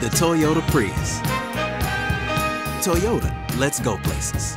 the Toyota Prius. Toyota, let's go places.